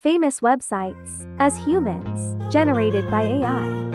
Famous websites, as humans, generated by AI.